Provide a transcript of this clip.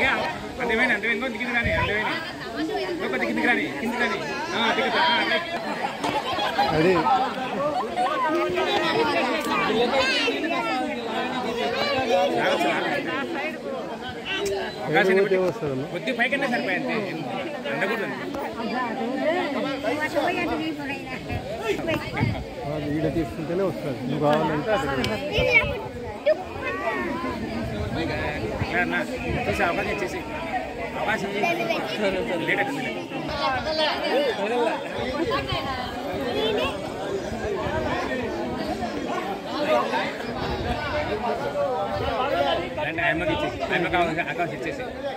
Ini dia tipsnya, lewat. Nggak, nggak, nggak, అన్నా చూసి అవకాశం ఇచ్చేసి అవకాశం లేట్ అవుతుంది ఆయమ్మకి ఇచ్చేసి ఆయమ్మకి అవకాశం ఇచ్చేసి